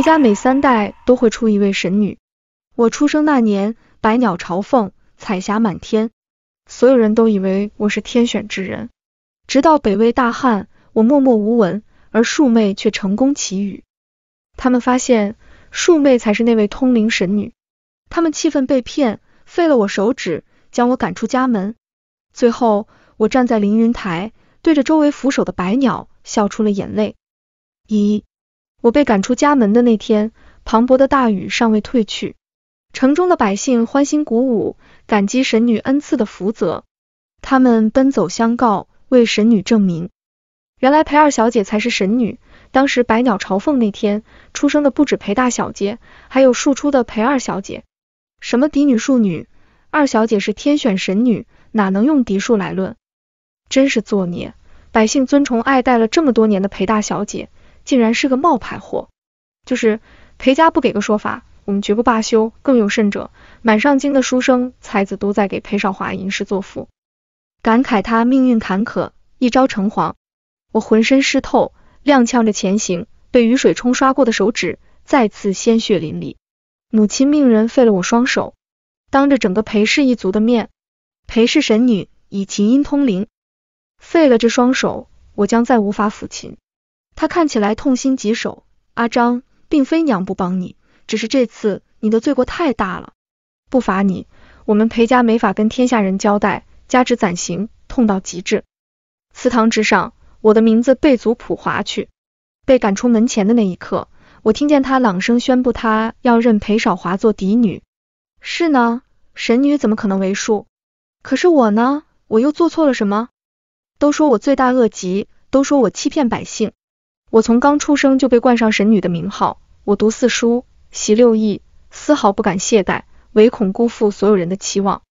裴家每三代都会出一位神女。我出生那年，百鸟朝凤，彩霞满天，所有人都以为我是天选之人。直到北魏大旱，我默默无闻，而庶妹却成功奇遇。他们发现庶妹才是那位通灵神女，他们气愤被骗，废了我手指，将我赶出家门。最后，我站在凌云台，对着周围俯首的百鸟，笑出了眼泪。一，我被赶出家门的那天，磅礴的大雨尚未退去，城中的百姓欢欣鼓舞，感激神女恩赐的福泽，他们奔走相告。为神女证明，原来裴二小姐才是神女。当时百鸟朝凤那天出生的不止裴大小姐，还有庶出的裴二小姐。什么嫡女庶女，二小姐是天选神女，哪能用嫡庶来论？真是作孽！百姓尊崇爱戴了这么多年的裴大小姐，竟然是个冒牌货。就是裴家不给个说法，我们绝不罢休。更有甚者，满上京的书生才子都在给裴少华吟诗作赋。感慨他命运坎坷，一朝成皇。我浑身湿透，踉跄着前行，被雨水冲刷过的手指再次鲜血淋漓。母亲命人废了我双手，当着整个裴氏一族的面，裴氏神女以琴音通灵，废了这双手，我将再无法抚琴。他看起来痛心疾首。阿张，并非娘不帮你，只是这次你的罪过太大了，不罚你，我们裴家没法跟天下人交代。加之暂刑，痛到极致。祠堂之上，我的名字被族谱划去。被赶出门前的那一刻，我听见他朗声宣布，他要认裴少华做嫡女。是呢，神女怎么可能为庶？可是我呢？我又做错了什么？都说我罪大恶极，都说我欺骗百姓。我从刚出生就被冠上神女的名号，我读四书，习六艺，丝毫不敢懈怠，唯恐辜负所有人的期望。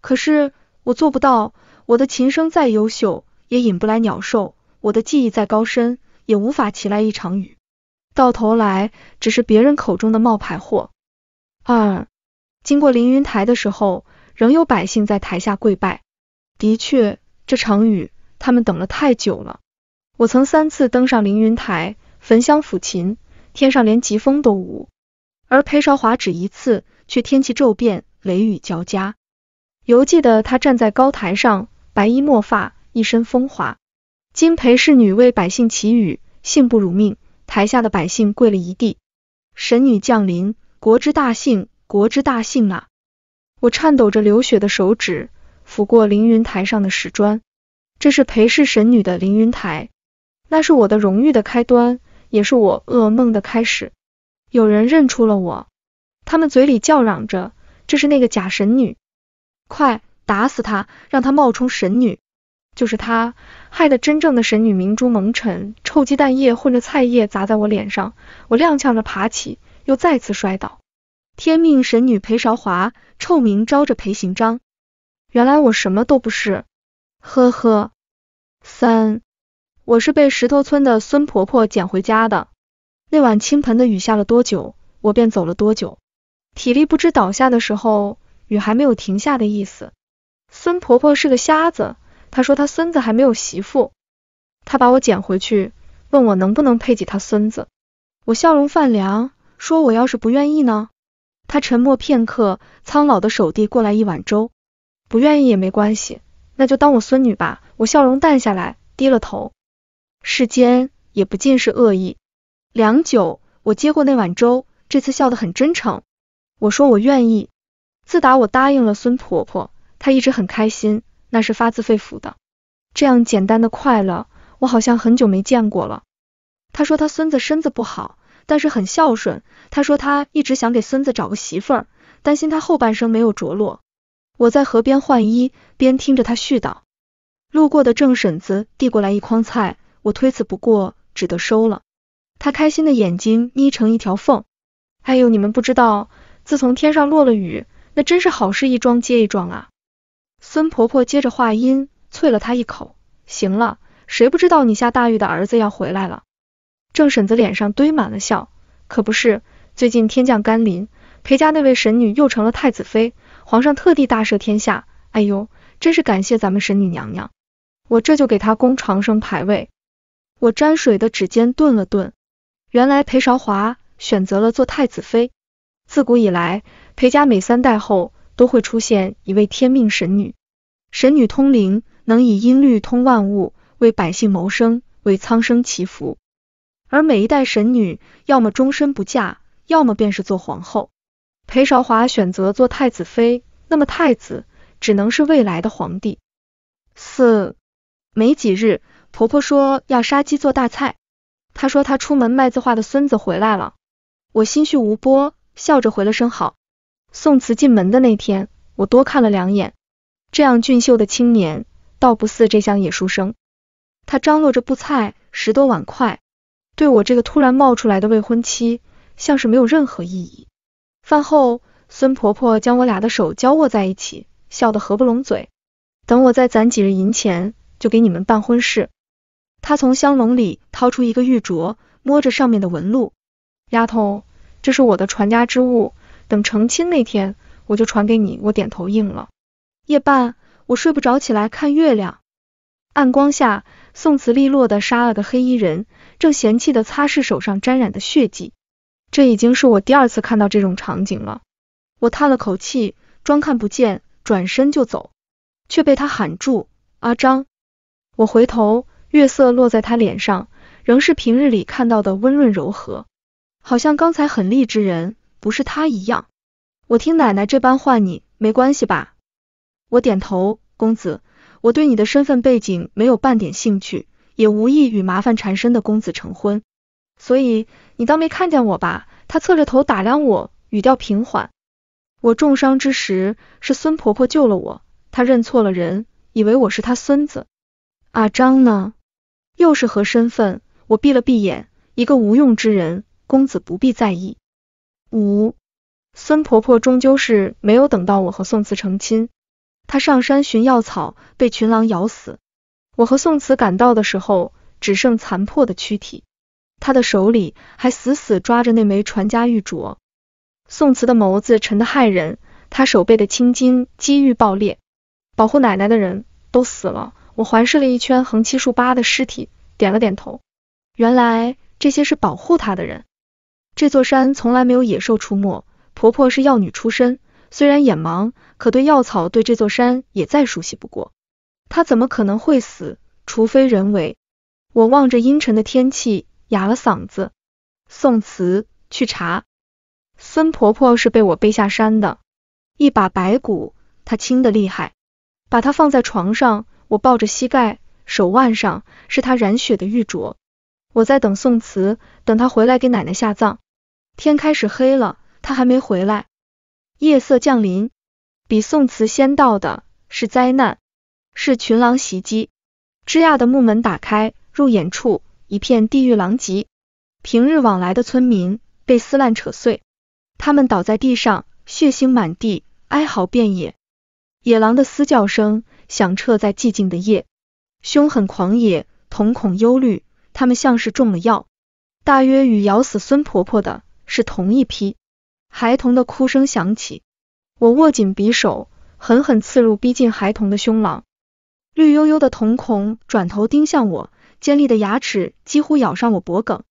可是。我做不到，我的琴声再优秀，也引不来鸟兽；我的技艺再高深，也无法骑来一场雨。到头来，只是别人口中的冒牌货。二，经过凌云台的时候，仍有百姓在台下跪拜。的确，这场雨，他们等了太久了。我曾三次登上凌云台，焚香抚琴，天上连疾风都无；而裴少华只一次，却天气骤变，雷雨交加。犹记得他站在高台上，白衣墨发，一身风华。金裴氏女为百姓祈雨，幸不辱命。台下的百姓跪了一地。神女降临，国之大幸，国之大幸啊！我颤抖着流血的手指抚过凌云台上的石砖，这是裴氏神女的凌云台，那是我的荣誉的开端，也是我噩梦的开始。有人认出了我，他们嘴里叫嚷着，这是那个假神女。快打死她，让她冒充神女！就是她害得真正的神女明珠蒙尘，臭鸡蛋液混着菜叶砸在我脸上，我踉跄着爬起，又再次摔倒。天命神女裴韶华，臭名昭着裴行章。原来我什么都不是，呵呵。三，我是被石头村的孙婆婆捡回家的。那晚倾盆的雨下了多久，我便走了多久。体力不支倒下的时候。雨还没有停下的意思。孙婆婆是个瞎子，她说她孙子还没有媳妇，她把我捡回去，问我能不能配给她孙子。我笑容泛凉，说我要是不愿意呢？她沉默片刻，苍老的手递过来一碗粥，不愿意也没关系，那就当我孙女吧。我笑容淡下来，低了头。世间也不尽是恶意。良久，我接过那碗粥，这次笑得很真诚。我说我愿意。自打我答应了孙婆婆，她一直很开心，那是发自肺腑的。这样简单的快乐，我好像很久没见过了。她说她孙子身子不好，但是很孝顺。她说她一直想给孙子找个媳妇儿，担心他后半生没有着落。我在河边换衣，边听着她絮叨。路过的郑婶子递过来一筐菜，我推辞不过，只得收了。她开心的眼睛眯成一条缝。哎呦，你们不知道，自从天上落了雨。那真是好事一桩接一桩啊！孙婆婆接着话音，啐了她一口。行了，谁不知道你下大狱的儿子要回来了？郑婶子脸上堆满了笑。可不是，最近天降甘霖，裴家那位神女又成了太子妃，皇上特地大赦天下。哎呦，真是感谢咱们神女娘娘，我这就给她供长生牌位。我沾水的指尖顿了顿，原来裴韶华选择了做太子妃。自古以来，裴家每三代后都会出现一位天命神女。神女通灵，能以音律通万物，为百姓谋生，为苍生祈福。而每一代神女，要么终身不嫁，要么便是做皇后。裴韶华选择做太子妃，那么太子只能是未来的皇帝。四没几日，婆婆说要杀鸡做大菜。她说她出门卖字画的孙子回来了。我心绪无波，笑着回了声好。宋慈进门的那天，我多看了两眼，这样俊秀的青年，倒不似这厢野书生。他张罗着布菜，十多碗筷。对我这个突然冒出来的未婚妻，像是没有任何意义。饭后，孙婆婆将我俩的手交握在一起，笑得合不拢嘴。等我再攒几日银钱，就给你们办婚事。他从香笼里掏出一个玉镯，摸着上面的纹路。丫头，这是我的传家之物，等成亲那天，我就传给你。我点头应了。夜半，我睡不着，起来看月亮。暗光下，宋慈利落的杀了个黑衣人。正嫌弃的擦拭手上沾染的血迹，这已经是我第二次看到这种场景了。我叹了口气，装看不见，转身就走，却被他喊住：“阿张！”我回头，月色落在他脸上，仍是平日里看到的温润柔和，好像刚才狠厉之人不是他一样。我听奶奶这般唤你，没关系吧？我点头，公子，我对你的身份背景没有半点兴趣。也无意与麻烦缠身的公子成婚，所以你当没看见我吧？他侧着头打量我，语调平缓。我重伤之时是孙婆婆救了我，她认错了人，以为我是她孙子。阿张呢？又是何身份？我闭了闭眼，一个无用之人，公子不必在意。五，孙婆婆终究是没有等到我和宋慈成亲，她上山寻药草，被群狼咬死。我和宋慈赶到的时候，只剩残破的躯体，他的手里还死死抓着那枚传家玉镯。宋慈的眸子沉得骇人，他手背的青筋几欲爆裂。保护奶奶的人都死了。我环视了一圈横七竖八的尸体，点了点头。原来这些是保护他的人。这座山从来没有野兽出没。婆婆是药女出身，虽然眼盲，可对药草对这座山也再熟悉不过。他怎么可能会死？除非人为。我望着阴沉的天气，哑了嗓子。宋慈，去查。孙婆婆是被我背下山的，一把白骨，她轻的厉害。把她放在床上，我抱着膝盖，手腕上是他染血的玉镯。我在等宋慈，等他回来给奶奶下葬。天开始黑了，他还没回来。夜色降临，比宋慈先到的是灾难。是群狼袭击，吱呀的木门打开，入眼处一片地狱狼藉。平日往来的村民被撕烂扯碎，他们倒在地上，血腥满地，哀嚎遍野。野狼的嘶叫声响彻在寂静的夜，凶狠狂野，瞳孔忧虑，他们像是中了药。大约与咬死孙婆婆的是同一批。孩童的哭声响起，我握紧匕首，狠狠刺入逼近孩童的胸膛。绿油油的瞳孔转头盯向我，尖利的牙齿几乎咬上我脖颈。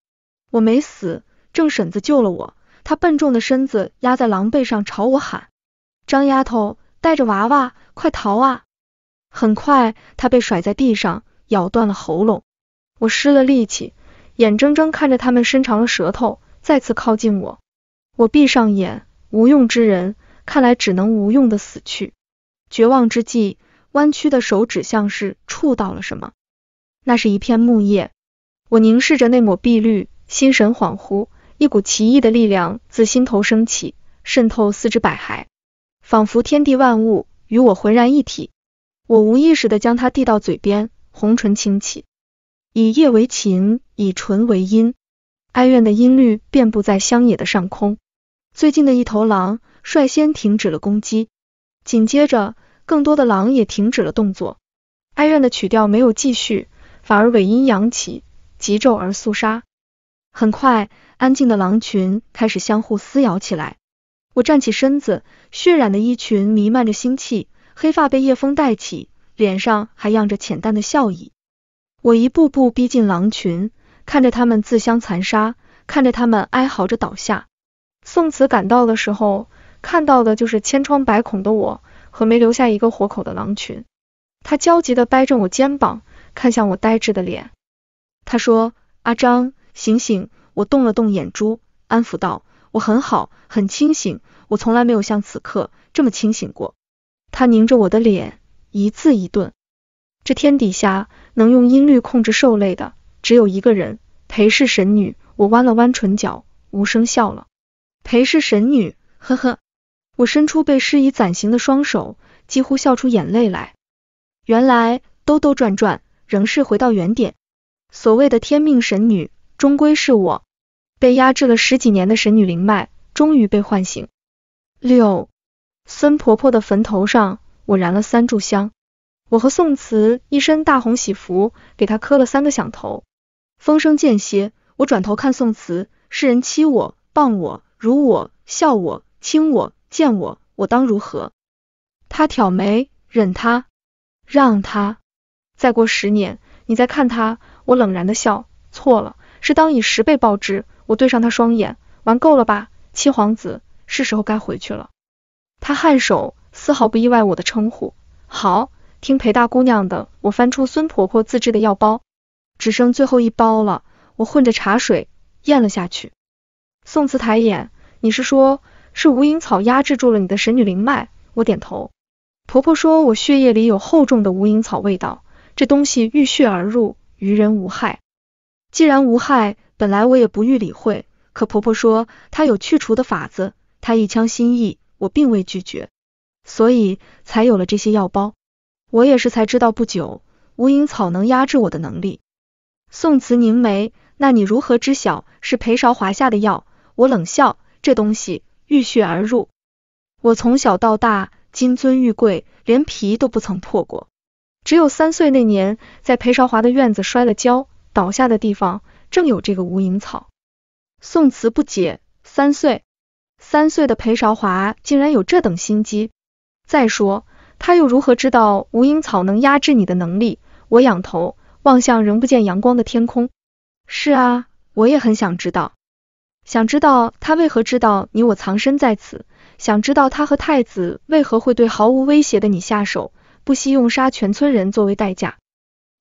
我没死，郑婶子救了我。她笨重的身子压在狼背上，朝我喊：“张丫头，带着娃娃，快逃啊！”很快，他被甩在地上，咬断了喉咙。我失了力气，眼睁睁看着他们伸长了舌头，再次靠近我。我闭上眼，无用之人，看来只能无用的死去。绝望之际。弯曲的手指像是触到了什么，那是一片木叶。我凝视着那抹碧绿，心神恍惚，一股奇异的力量自心头升起，渗透四肢百骸，仿佛天地万物与我浑然一体。我无意识的将它递到嘴边，红唇轻启，以叶为琴，以唇为音，哀怨的音律遍布在乡野的上空。最近的一头狼率先停止了攻击，紧接着。更多的狼也停止了动作，哀怨的曲调没有继续，反而尾音扬起，急骤而肃杀。很快，安静的狼群开始相互撕咬起来。我站起身子，血染的衣裙弥漫着腥气，黑发被夜风带起，脸上还漾着浅淡的笑意。我一步步逼近狼群，看着他们自相残杀，看着他们哀嚎着倒下。宋慈赶到的时候，看到的就是千疮百孔的我和没留下一个活口的狼群。他焦急的掰着我肩膀，看向我呆滞的脸。他说：“阿张，醒醒！”我动了动眼珠，安抚道：“我很好，很清醒，我从来没有像此刻这么清醒过。”他凝着我的脸，一字一顿：“这天底下能用音律控制兽类的，只有一个人，裴氏神女。”我弯了弯唇角，无声笑了。裴氏神女，呵呵。我伸出被施以暂刑的双手，几乎笑出眼泪来。原来兜兜转转，仍是回到原点。所谓的天命神女，终归是我。被压制了十几年的神女灵脉，终于被唤醒。六，孙婆婆的坟头上，我燃了三炷香。我和宋慈一身大红喜服，给她磕了三个响头。风声渐歇，我转头看宋慈，世人欺我、谤我、辱我、笑我、亲我、见我，我当如何？他挑眉，忍他，让他。再过十年，你再看他，我冷然的笑，错了，是当以十倍报之。我对上他双眼，玩够了吧，七皇子，是时候该回去了。他颔首，丝毫不意外我的称呼。好，听裴大姑娘的，我翻出孙婆婆自制的药包，只剩最后一包了，我混着茶水咽了下去。宋慈抬眼，你是说，是无影草压制住了你的神女灵脉？我点头。婆婆说我血液里有厚重的无影草味道，这东西遇血而入，于人无害。既然无害。本来我也不予理会，可婆婆说她有去除的法子，她一腔心意，我并未拒绝，所以才有了这些药包。我也是才知道不久，无影草能压制我的能力。宋慈凝眉，那你如何知晓是裴韶华下的药？我冷笑，这东西遇血而入，我从小到大金尊玉贵，连皮都不曾破过，只有三岁那年在裴韶华的院子摔了跤，倒下的地方。正有这个无影草，宋慈不解，三岁，三岁的裴韶华竟然有这等心机。再说，他又如何知道无影草能压制你的能力？我仰头望向仍不见阳光的天空。是啊，我也很想知道，想知道他为何知道你我藏身在此，想知道他和太子为何会对毫无威胁的你下手，不惜用杀全村人作为代价，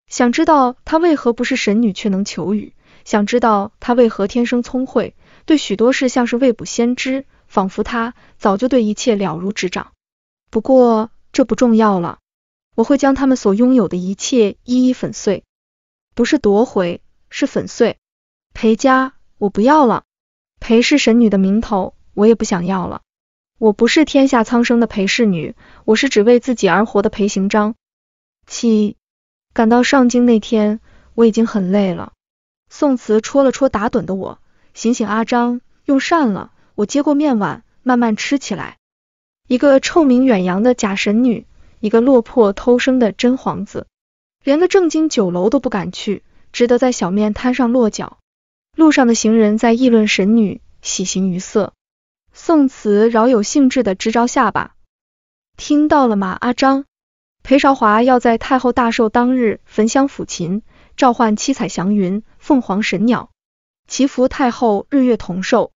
想知道他为何不是神女却能求雨。想知道他为何天生聪慧，对许多事像是未卜先知，仿佛他早就对一切了如指掌。不过这不重要了，我会将他们所拥有的一切一一粉碎，不是夺回，是粉碎。裴家我不要了，裴氏神女的名头我也不想要了。我不是天下苍生的裴氏女，我是只为自己而活的裴行章。七，赶到上京那天，我已经很累了。宋慈戳了戳打盹的我，醒醒，阿张，用膳了。我接过面碗，慢慢吃起来。一个臭名远扬的假神女，一个落魄偷生的真皇子，连个正经酒楼都不敢去，只得在小面摊上落脚。路上的行人在议论神女，喜形于色。宋慈饶有兴致的直着下巴，听到了吗，阿张？裴韶华要在太后大寿当日焚香抚琴。召唤七彩祥云、凤凰神鸟，祈福太后日月同寿。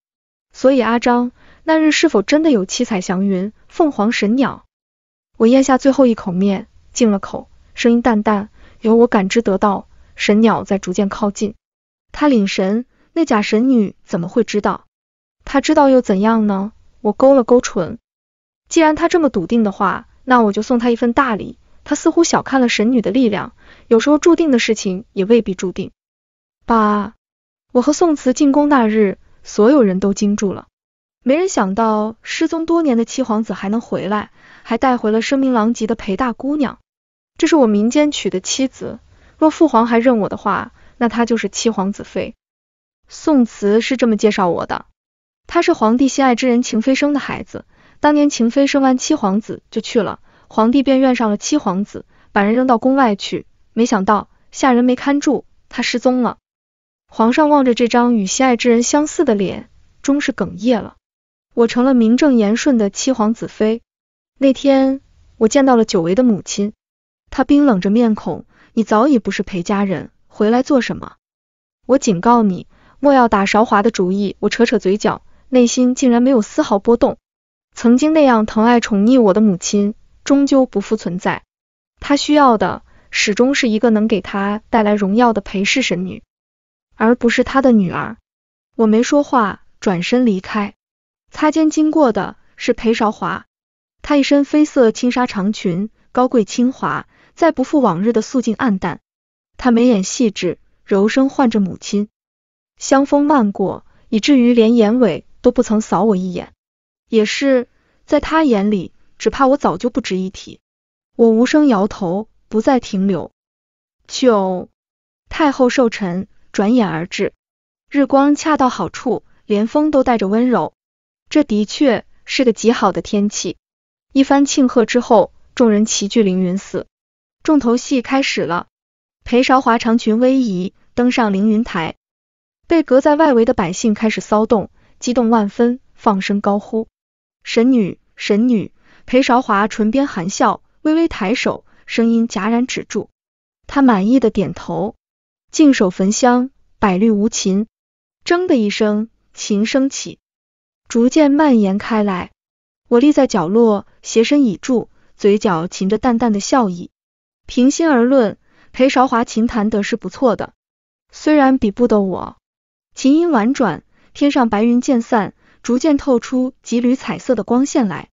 所以阿张，那日是否真的有七彩祥云、凤凰神鸟？我咽下最后一口面，进了口，声音淡淡，由我感知得到，神鸟在逐渐靠近。他领神，那假神女怎么会知道？他知道又怎样呢？我勾了勾唇，既然他这么笃定的话，那我就送他一份大礼。他似乎小看了神女的力量。有时候注定的事情也未必注定。八，我和宋慈进宫那日，所有人都惊住了。没人想到失踪多年的七皇子还能回来，还带回了声名狼藉的裴大姑娘。这是我民间娶的妻子，若父皇还认我的话，那她就是七皇子妃。宋慈是这么介绍我的，她是皇帝心爱之人秦妃生的孩子。当年秦妃生完七皇子就去了，皇帝便怨上了七皇子，把人扔到宫外去。没想到下人没看住，他失踪了。皇上望着这张与心爱之人相似的脸，终是哽咽了。我成了名正言顺的七皇子妃。那天我见到了久违的母亲，她冰冷着面孔，你早已不是裴家人，回来做什么？我警告你，莫要打韶华的主意。我扯扯嘴角，内心竟然没有丝毫波动。曾经那样疼爱宠溺我的母亲，终究不复存在。她需要的，始终是一个能给她带来荣耀的陪侍神女，而不是他的女儿。我没说话，转身离开。擦肩经过的是裴韶华，她一身绯色轻纱长裙，高贵轻华，再不复往日的素净暗淡。她眉眼细致，柔声唤着母亲。香风漫过，以至于连眼尾都不曾扫我一眼。也是，在他眼里，只怕我早就不值一提。我无声摇头，不再停留。九太后寿辰转眼而至，日光恰到好处，连风都带着温柔。这的确是个极好的天气。一番庆贺之后，众人齐聚凌云寺，重头戏开始了。裴韶华长裙微移，登上凌云台，被隔在外围的百姓开始骚动，激动万分，放声高呼：“神女，神女！”裴韶华唇边含笑，微微抬手，声音戛然止住。他满意的点头，净手焚香，百律无琴。铮的一声，琴声起。逐渐蔓延开来，我立在角落，斜身倚柱，嘴角噙着淡淡的笑意。平心而论，裴韶华琴弹得是不错的，虽然比不得我。琴音婉转，天上白云渐散，逐渐透出几缕彩色的光线来。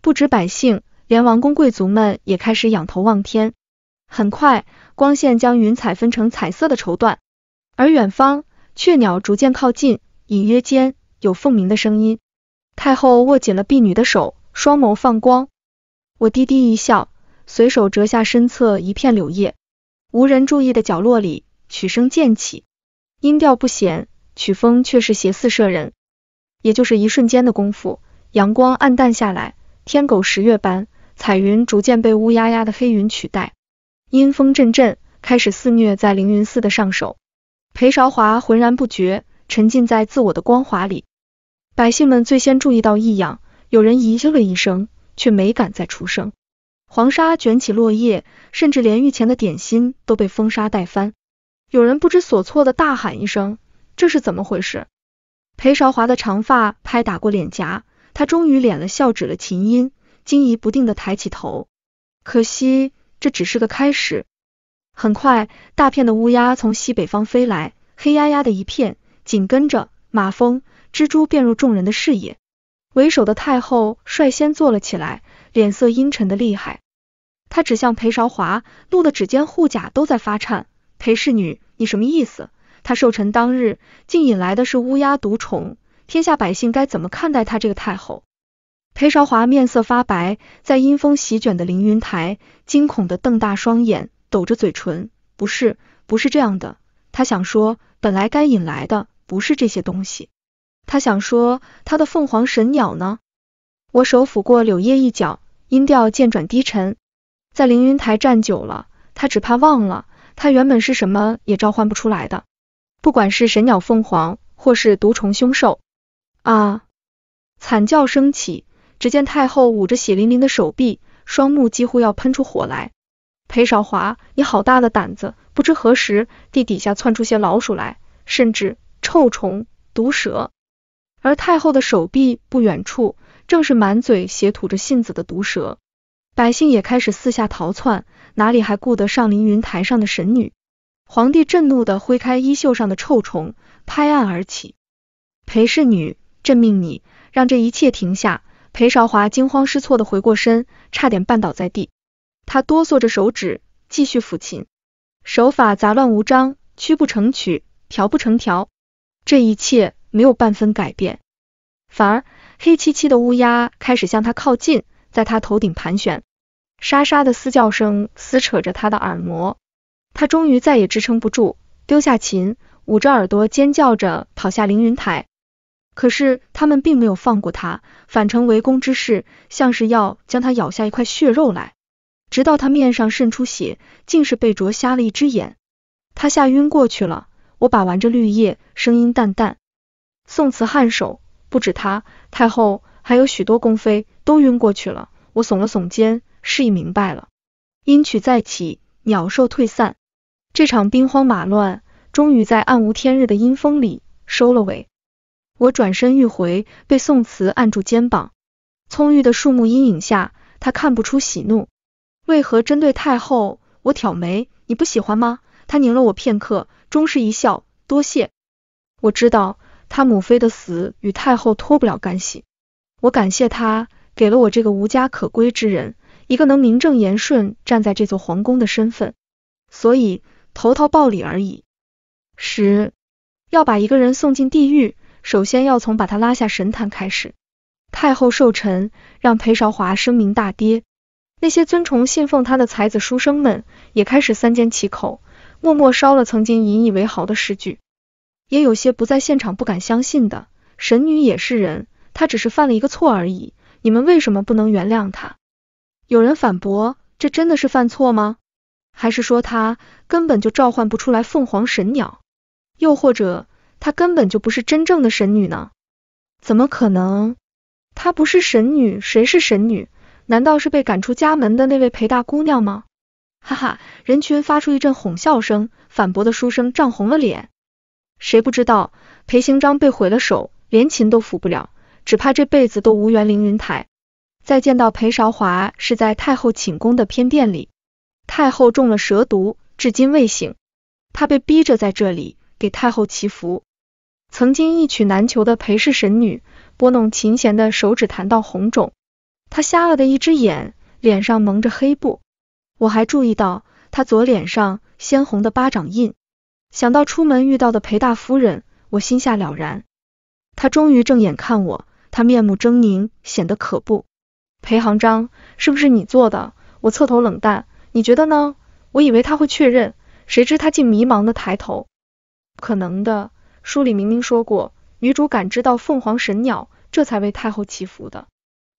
不止百姓，连王公贵族们也开始仰头望天。很快，光线将云彩分成彩色的绸缎，而远方雀鸟逐渐靠近，隐约间。有凤鸣的声音，太后握紧了婢女的手，双眸放光。我低低一笑，随手折下身侧一片柳叶。无人注意的角落里，曲声渐起，音调不显，曲风却是斜似摄人。也就是一瞬间的功夫，阳光暗淡下来，天狗食月般，彩云逐渐被乌压压的黑云取代，阴风阵阵，开始肆虐在凌云寺的上首。裴韶华浑然不觉，沉浸在自我的光华里。百姓们最先注意到异样，有人咦了一声，却没敢再出声。黄沙卷起落叶，甚至连御前的点心都被风沙带翻。有人不知所措的大喊一声：“这是怎么回事？”裴韶华的长发拍打过脸颊，他终于敛了笑，止了琴音，惊疑不定的抬起头。可惜这只是个开始。很快，大片的乌鸦从西北方飞来，黑压压的一片，紧跟着马蜂。蜘蛛便入众人的视野，为首的太后率先坐了起来，脸色阴沉的厉害。她指向裴韶华，怒的指尖护甲都在发颤。裴侍女，你什么意思？她寿辰当日，竟引来的是乌鸦毒虫，天下百姓该怎么看待她这个太后？裴韶华面色发白，在阴风席卷的凌云台，惊恐的瞪大双眼，抖着嘴唇，不是，不是这样的。他想说，本来该引来的不是这些东西。他想说，他的凤凰神鸟呢？我手抚过柳叶一角，音调渐转低沉。在凌云台站久了，他只怕忘了，他原本是什么也召唤不出来的。不管是神鸟凤凰，或是毒虫凶兽。啊！惨叫声起，只见太后捂着血淋淋的手臂，双目几乎要喷出火来。裴少华，你好大的胆子！不知何时地底下窜出些老鼠来，甚至臭虫、毒蛇。而太后的手臂不远处，正是满嘴血吐着信子的毒蛇。百姓也开始四下逃窜，哪里还顾得上凌云台上的神女？皇帝震怒的挥开衣袖上的臭虫，拍案而起：“裴氏女，朕命你让这一切停下！”裴少华惊慌失措的回过身，差点绊倒在地。他哆嗦着手指，继续抚琴，手法杂乱无章，曲不成曲，调不成调。这一切。没有半分改变，反而黑漆漆的乌鸦开始向他靠近，在他头顶盘旋，沙沙的嘶叫声撕扯着他的耳膜。他终于再也支撑不住，丢下琴，捂着耳朵尖叫着跑下凌云台。可是他们并没有放过他，反成围攻之势，像是要将他咬下一块血肉来，直到他面上渗出血，竟是被灼瞎了一只眼。他吓晕过去了。我把玩着绿叶，声音淡淡。宋慈颔首，不止他，太后还有许多宫妃都晕过去了。我耸了耸肩，示意明白了。音曲再起，鸟兽退散，这场兵荒马乱终于在暗无天日的阴风里收了尾。我转身欲回，被宋慈按住肩膀。葱郁的树木阴影下，他看不出喜怒。为何针对太后？我挑眉，你不喜欢吗？他拧了我片刻，终是一笑，多谢。我知道他母妃的死与太后脱不了干系。我感谢他给了我这个无家可归之人一个能名正言顺站在这座皇宫的身份，所以投桃报李而已。十，要把一个人送进地狱，首先要从把他拉下神坛开始。太后寿辰，让裴韶华声名大跌，那些尊崇信奉他的才子书生们也开始三缄其口，默默烧了曾经引以为豪的诗句。也有些不在现场不敢相信的，神女也是人，她只是犯了一个错而已，你们为什么不能原谅她？有人反驳，这真的是犯错吗？还是说她根本就召唤不出来凤凰神鸟？又或者她根本就不是真正的神女呢？怎么可能？她不是神女，谁是神女？难道是被赶出家门的那位裴大姑娘吗？哈哈，人群发出一阵哄笑声，反驳的书生涨红了脸。谁不知道裴行章被毁了手，连琴都扶不了，只怕这辈子都无缘凌云台。再见到裴韶华是在太后寝宫的偏殿里，太后中了蛇毒，至今未醒，她被逼着在这里给太后祈福。曾经一曲难求的裴氏神女。拨弄琴弦的手指弹到红肿，他瞎了的一只眼，脸上蒙着黑布。我还注意到他左脸上鲜红的巴掌印。想到出门遇到的裴大夫人，我心下了然。他终于正眼看我，他面目狰狞，显得可怖。裴行章，是不是你做的？我侧头冷淡，你觉得呢？我以为他会确认，谁知他竟迷茫的抬头。不可能的，书里明明说过，女主感知到凤凰神鸟。这才为太后祈福的。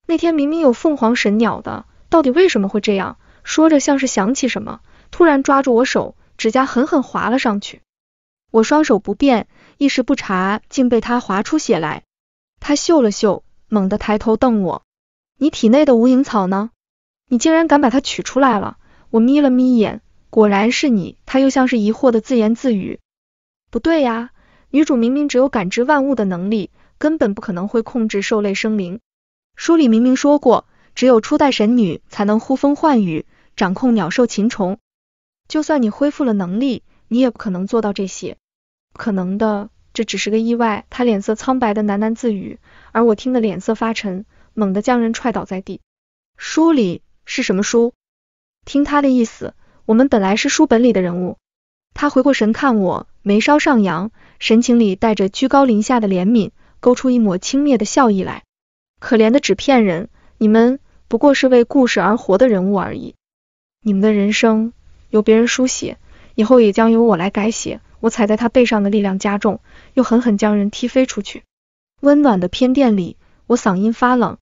那天明明有凤凰神鸟的，到底为什么会这样？说着像是想起什么，突然抓住我手，指甲狠狠划了上去。我双手不便，一时不察，竟被他划出血来。他嗅了嗅，猛地抬头瞪我：“你体内的无影草呢？你竟然敢把它取出来了！”我眯了眯眼，果然是你。他又像是疑惑的自言自语：“不对呀，女主明明只有感知万物的能力。”根本不可能会控制兽类生灵。书里明明说过，只有初代神女才能呼风唤雨，掌控鸟兽禽虫。就算你恢复了能力，你也不可能做到这些。不可能的，这只是个意外。他脸色苍白的喃喃自语，而我听得脸色发沉，猛地将人踹倒在地。书里是什么书？听他的意思，我们本来是书本里的人物。他回过神看我，眉梢上扬，神情里带着居高临下的怜悯。勾出一抹轻蔑的笑意来，可怜的纸片人，你们不过是为故事而活的人物而已。你们的人生由别人书写，以后也将由我来改写。我踩在他背上的力量加重，又狠狠将人踢飞出去。温暖的偏殿里，我嗓音发冷。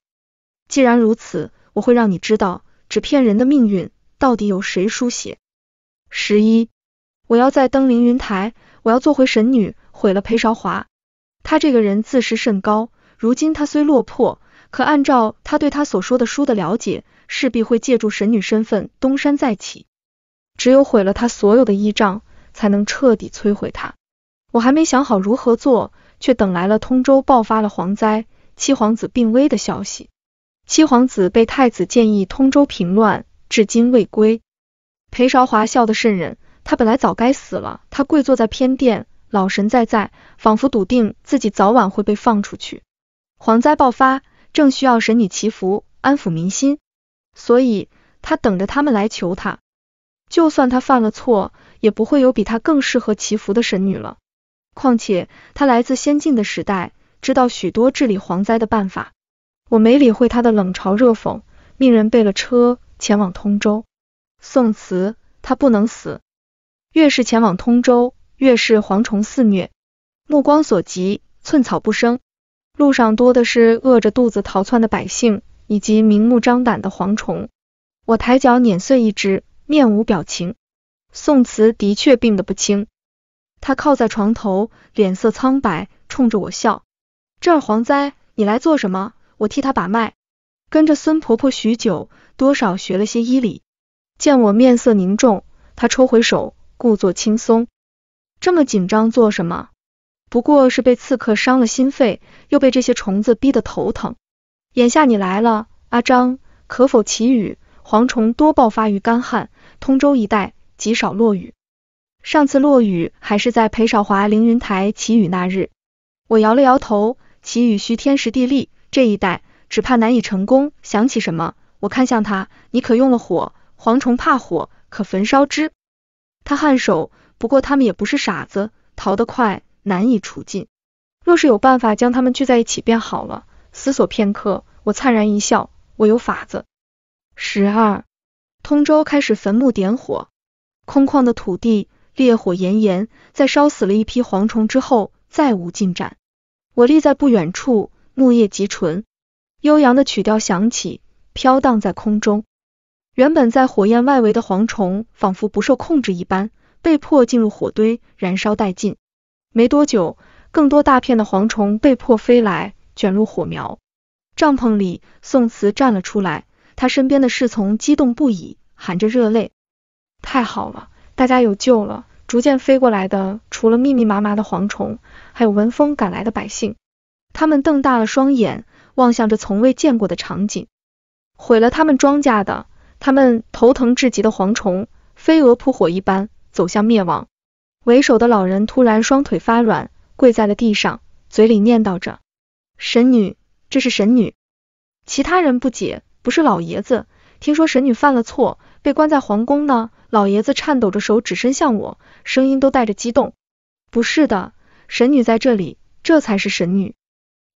既然如此，我会让你知道纸片人的命运到底由谁书写。十一，我要再登凌云台，我要做回神女，毁了裴韶华。他这个人自视甚高，如今他虽落魄，可按照他对他所说的书的了解，势必会借助神女身份东山再起。只有毁了他所有的依仗，才能彻底摧毁他。我还没想好如何做，却等来了通州爆发了蝗灾，七皇子病危的消息。七皇子被太子建议通州平乱，至今未归。裴韶华笑得甚忍，他本来早该死了。他跪坐在偏殿。老神在在，仿佛笃定自己早晚会被放出去。蝗灾爆发，正需要神女祈福，安抚民心，所以他等着他们来求他。就算他犯了错，也不会有比他更适合祈福的神女了。况且他来自先进的时代，知道许多治理蝗灾的办法。我没理会他的冷嘲热讽，命人备了车前往通州。宋慈，他不能死。越是前往通州。越是蝗虫肆虐，目光所及，寸草不生。路上多的是饿着肚子逃窜的百姓，以及明目张胆的蝗虫。我抬脚碾碎一只，面无表情。宋慈的确病得不轻，他靠在床头，脸色苍白，冲着我笑。这儿蝗灾，你来做什么？我替他把脉。跟着孙婆婆许久，多少学了些医理。见我面色凝重，他抽回手，故作轻松。这么紧张做什么？不过是被刺客伤了心肺，又被这些虫子逼得头疼。眼下你来了，阿张，可否祈雨？蝗虫多爆发于干旱，通州一带极少落雨。上次落雨还是在裴少华凌云台祈雨那日。我摇了摇头，祈雨需天时地利，这一带只怕难以成功。想起什么？我看向他，你可用了火？蝗虫怕火，可焚烧之。他颔首，不过他们也不是傻子，逃得快，难以除尽。若是有办法将他们聚在一起便好了。思索片刻，我灿然一笑，我有法子。十二，通州开始坟墓点火，空旷的土地，烈火炎炎，在烧死了一批蝗虫之后，再无进展。我立在不远处，木叶极纯，悠扬的曲调响起。飘荡在空中，原本在火焰外围的蝗虫，仿佛不受控制一般，被迫进入火堆，燃烧殆尽。没多久，更多大片的蝗虫被迫飞来，卷入火苗。帐篷里，宋慈站了出来，他身边的侍从激动不已，含着热泪：“太好了，大家有救了！”逐渐飞过来的，除了密密麻麻的蝗虫，还有闻风赶来的百姓。他们瞪大了双眼，望向这从未见过的场景。毁了他们庄稼的，他们头疼至极的蝗虫，飞蛾扑火一般走向灭亡。为首的老人突然双腿发软，跪在了地上，嘴里念叨着：“神女，这是神女。”其他人不解，不是老爷子？听说神女犯了错，被关在皇宫呢。老爷子颤抖着手指伸向我，声音都带着激动：“不是的，神女在这里，这才是神女。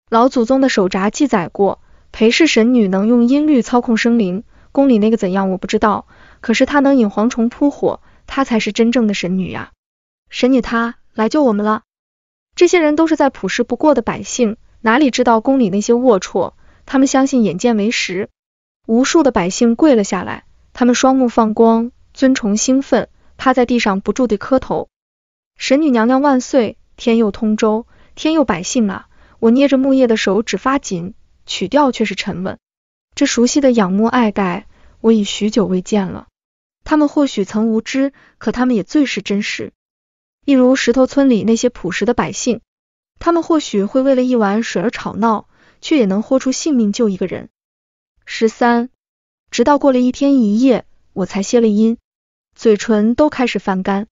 老祖宗的手札记载过。”裴氏神女能用音律操控生灵，宫里那个怎样我不知道，可是她能引蝗虫扑火，她才是真正的神女呀！神女她来救我们了。这些人都是再朴实不过的百姓，哪里知道宫里那些龌龊？他们相信眼见为实。无数的百姓跪了下来，他们双目放光，尊崇兴奋，趴在地上不住地磕头。神女娘娘万岁！天佑通州，天佑百姓啊！我捏着木叶的手指发紧。曲调却是沉稳，这熟悉的仰慕爱戴，我已许久未见了。他们或许曾无知，可他们也最是真实。一如石头村里那些朴实的百姓，他们或许会为了一碗水而吵闹，却也能豁出性命救一个人。十三，直到过了一天一夜，我才歇了音，嘴唇都开始泛干。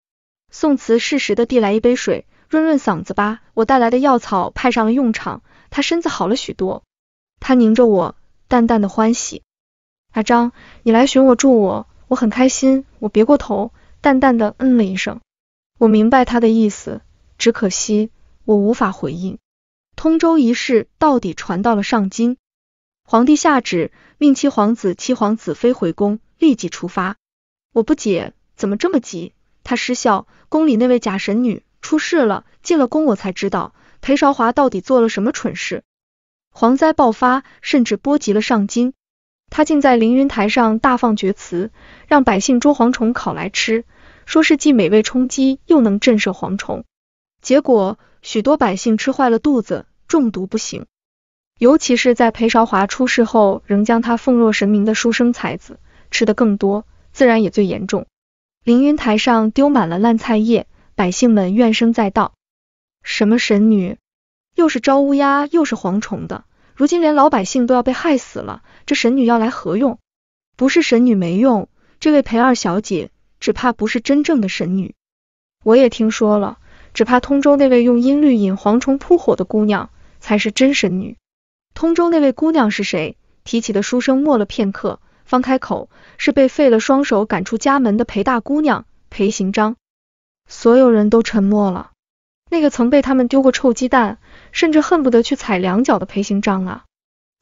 宋慈适时的递来一杯水，润润嗓子吧。我带来的药草派上了用场，他身子好了许多。他凝着我，淡淡的欢喜。阿张，你来寻我助我，我很开心。我别过头，淡淡的嗯了一声。我明白他的意思，只可惜我无法回应。通州一事到底传到了上京，皇帝下旨命七皇子、七皇子妃回宫，立即出发。我不解，怎么这么急？他失笑，宫里那位假神女出事了。进了宫，我才知道裴韶华到底做了什么蠢事。蝗灾爆发，甚至波及了上京。他竟在凌云台上大放厥词，让百姓捉蝗虫烤来吃，说是既美味充饥，又能震慑蝗虫。结果许多百姓吃坏了肚子，中毒不醒。尤其是在裴韶华出事后，仍将他奉若神明的书生才子吃的更多，自然也最严重。凌云台上丢满了烂菜叶，百姓们怨声载道。什么神女？又是招乌鸦，又是蝗虫的，如今连老百姓都要被害死了，这神女要来何用？不是神女没用，这位裴二小姐只怕不是真正的神女。我也听说了，只怕通州那位用音律引蝗虫扑火的姑娘才是真神女。通州那位姑娘是谁？提起的书生默了片刻，方开口，是被废了双手赶出家门的裴大姑娘裴行章。所有人都沉默了。那个曾被他们丢过臭鸡蛋，甚至恨不得去踩两脚的裴行章啊！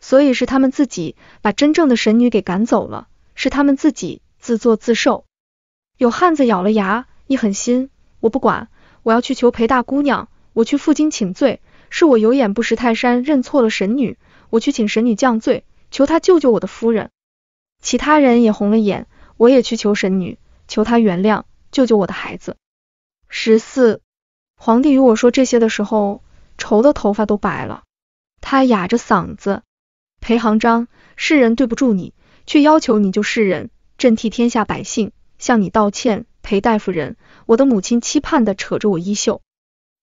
所以是他们自己把真正的神女给赶走了，是他们自己自作自受。有汉子咬了牙，一狠心，我不管，我要去求裴大姑娘，我去负荆请罪，是我有眼不识泰山，认错了神女，我去请神女降罪，求她救救我的夫人。其他人也红了眼，我也去求神女，求她原谅，救救我的孩子。十四。皇帝与我说这些的时候，愁的头发都白了。他哑着嗓子：“裴行章，世人对不住你，却要求你救世人，朕替天下百姓向你道歉。”裴大夫人，我的母亲期盼的扯着我衣袖。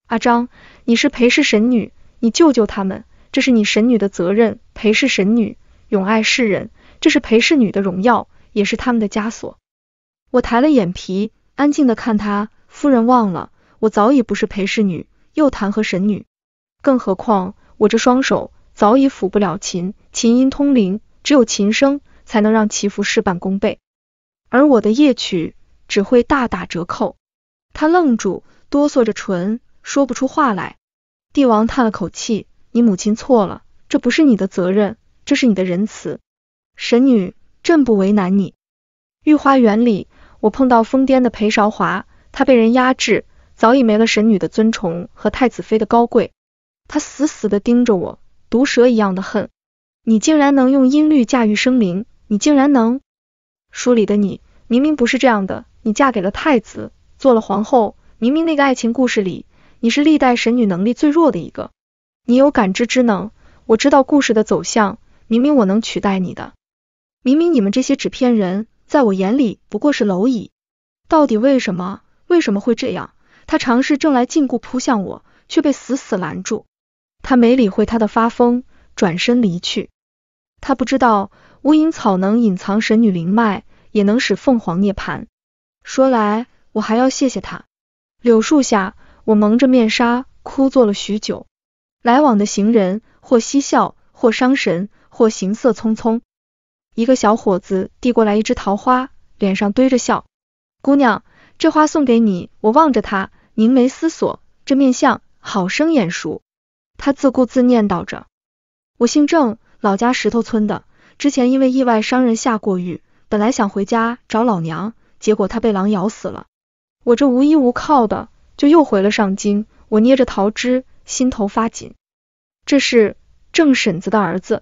阿张，你是裴氏神女，你救救他们，这是你神女的责任。裴氏神女永爱世人，这是裴氏女的荣耀，也是他们的枷锁。我抬了眼皮，安静的看他。夫人忘了，我早已不是裴氏女，又谈何神女？更何况我这双手早已抚不了琴，琴音通灵，只有琴声才能让祈福事半功倍，而我的夜曲只会大打折扣。他愣住，哆嗦着唇，说不出话来。帝王叹了口气：“你母亲错了，这不是你的责任，这是你的仁慈。神女，朕不为难你。”御花园里，我碰到疯癫的裴韶华，他被人压制，早已没了神女的尊崇和太子妃的高贵。他死死的盯着我，毒蛇一样的恨。你竟然能用音律驾驭生灵，你竟然能！书里的你明明不是这样的，你嫁给了太子，做了皇后，明明那个爱情故事里，你是历代神女能力最弱的一个。你有感知之能，我知道故事的走向，明明我能取代你的，明明你们这些纸片人。在我眼里不过是蝼蚁，到底为什么？为什么会这样？他尝试正来禁锢扑向我，却被死死拦住。他没理会他的发疯，转身离去。他不知道无影草能隐藏神女灵脉，也能使凤凰涅槃。说来我还要谢谢他。柳树下，我蒙着面纱，枯坐了许久。来往的行人，或嬉笑，或伤神，或行色匆匆。一个小伙子递过来一枝桃花，脸上堆着笑。姑娘，这花送给你。我望着他，凝眉思索，这面相好生眼熟。他自顾自念叨着：“我姓郑，老家石头村的。之前因为意外伤人下过狱，本来想回家找老娘，结果他被狼咬死了。我这无依无靠的，就又回了上京。我捏着桃枝，心头发紧。这是郑婶子的儿子。”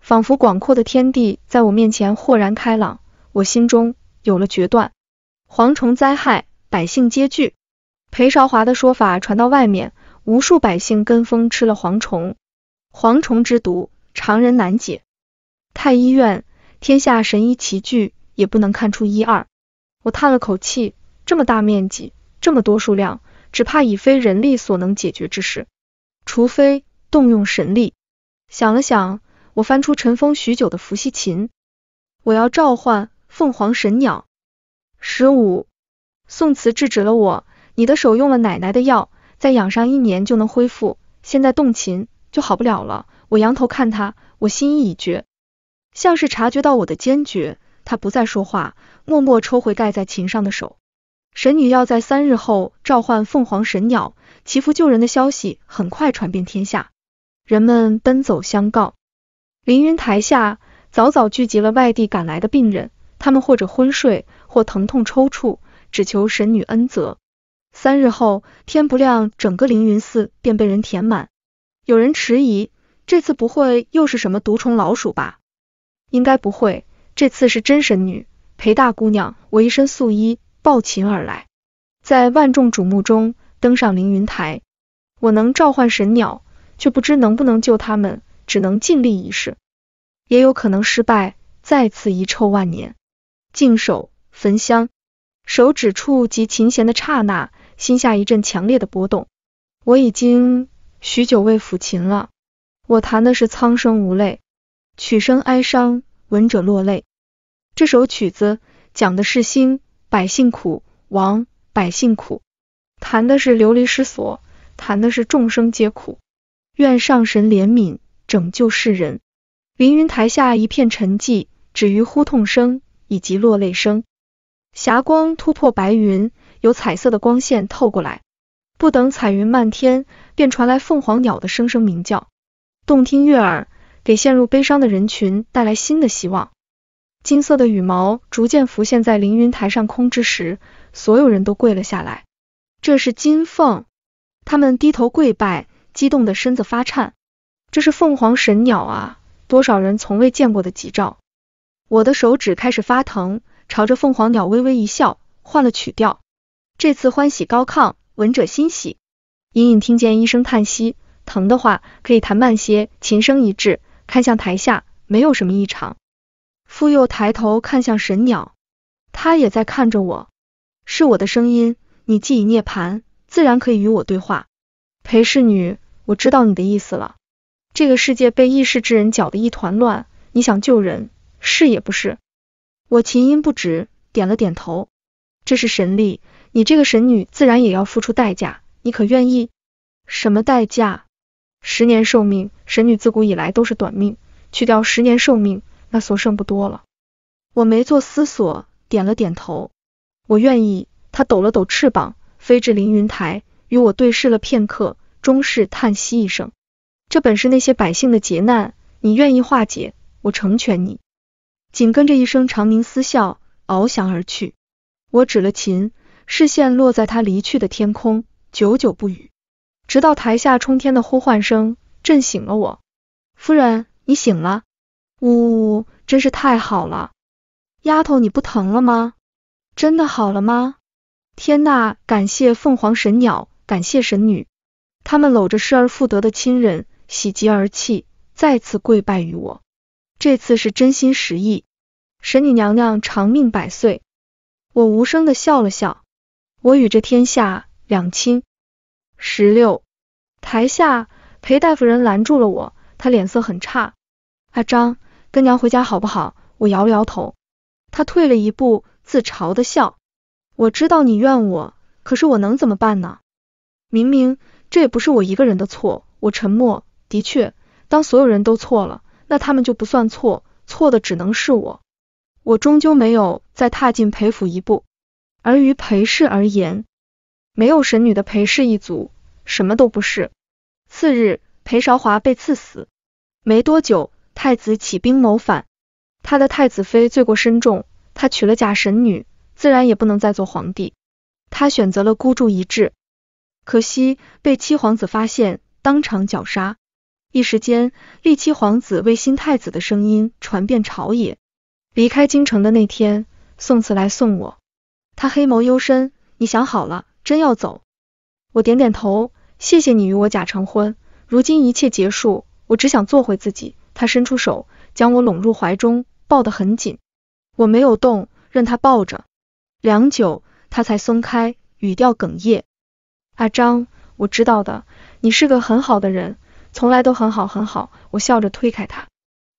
仿佛广阔的天地在我面前豁然开朗，我心中有了决断。蝗虫灾害，百姓皆惧。裴韶华的说法传到外面，无数百姓跟风吃了蝗虫。蝗虫之毒，常人难解。太医院，天下神医齐聚，也不能看出一二。我叹了口气，这么大面积，这么多数量，只怕已非人力所能解决之事，除非动用神力。想了想。我翻出尘封许久的伏羲琴，我要召唤凤凰神鸟。十五，宋慈制止了我。你的手用了奶奶的药，再养上一年就能恢复。现在动琴就好不了了。我仰头看他，我心意已决，像是察觉到我的坚决，他不再说话，默默抽回盖在琴上的手。神女要在三日后召唤凤凰神鸟，祈福救人的消息很快传遍天下，人们奔走相告。凌云台下早早聚集了外地赶来的病人，他们或者昏睡，或疼痛抽搐，只求神女恩泽。三日后天不亮，整个凌云寺便被人填满。有人迟疑，这次不会又是什么毒虫老鼠吧？应该不会，这次是真神女裴大姑娘。我一身素衣，抱琴而来，在万众瞩目中登上凌云台。我能召唤神鸟，却不知能不能救他们。只能尽力一试，也有可能失败，再次遗臭万年。净手焚香，手指触及琴弦的刹那，心下一阵强烈的波动。我已经许久未抚琴了，我弹的是苍生无泪，曲声哀伤，闻者落泪。这首曲子讲的是兴百姓苦，亡百姓苦，弹的是流离失所，弹的是众生皆苦。愿上神怜悯。拯救世人。凌云台下一片沉寂，止于呼痛声以及落泪声。霞光突破白云，有彩色的光线透过来。不等彩云漫天，便传来凤凰鸟的声声鸣叫，动听悦耳，给陷入悲伤的人群带来新的希望。金色的羽毛逐渐浮现在凌云台上空之时，所有人都跪了下来。这是金凤，他们低头跪拜，激动的身子发颤。这是凤凰神鸟啊！多少人从未见过的吉兆。我的手指开始发疼，朝着凤凰鸟微微一笑，换了曲调。这次欢喜高亢，闻者欣喜。隐隐听见一声叹息，疼的话可以弹慢些。琴声一滞，看向台下，没有什么异常。复又抬头看向神鸟，他也在看着我。是我的声音，你既已涅槃，自然可以与我对话。裴侍女，我知道你的意思了。这个世界被异世之人搅得一团乱，你想救人，是也不是？我琴音不止，点了点头。这是神力，你这个神女自然也要付出代价，你可愿意？什么代价？十年寿命，神女自古以来都是短命，去掉十年寿命，那所剩不多了。我没做思索，点了点头。我愿意。他抖了抖翅膀，飞至凌云台，与我对视了片刻，终是叹息一声。这本是那些百姓的劫难，你愿意化解，我成全你。紧跟着一声长鸣嘶啸，翱翔而去。我指了琴，视线落在他离去的天空，久久不语，直到台下冲天的呼唤声震醒了我。夫人，你醒了？呜呜呜，真是太好了。丫头，你不疼了吗？真的好了吗？天呐，感谢凤凰神鸟，感谢神女，他们搂着失而复得的亲人，喜极而泣，再次跪拜于我。这次是真心实意。神女娘娘长命百岁。我无声的笑了笑。我与这天下两清。十六，台下裴大夫人拦住了我，他脸色很差。阿张，跟娘回家好不好？我摇了摇头。他退了一步，自嘲的笑。我知道你怨我，可是我能怎么办呢？明明这也不是我一个人的错。我沉默。的确，当所有人都错了，那他们就不算错，错的只能是我。我终究没有再踏进裴府一步。而于裴氏而言，没有神女的裴氏一族什么都不是。次日，裴韶华被赐死。没多久，太子起兵谋反，他的太子妃罪过深重，他娶了假神女。自然也不能再做皇帝，他选择了孤注一掷，可惜被七皇子发现，当场绞杀。一时间，立七皇子为新太子的声音传遍朝野。离开京城的那天，宋慈来送我，他黑眸幽深，你想好了，真要走？我点点头，谢谢你与我假成婚，如今一切结束，我只想做回自己。他伸出手，将我拢入怀中，抱得很紧，我没有动，任他抱着。良久，他才松开，语调哽咽：“阿张，我知道的，你是个很好的人，从来都很好很好。”我笑着推开他。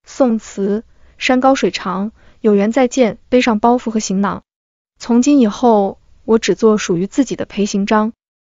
宋词：山高水长，有缘再见。背上包袱和行囊，从今以后，我只做属于自己的裴行章。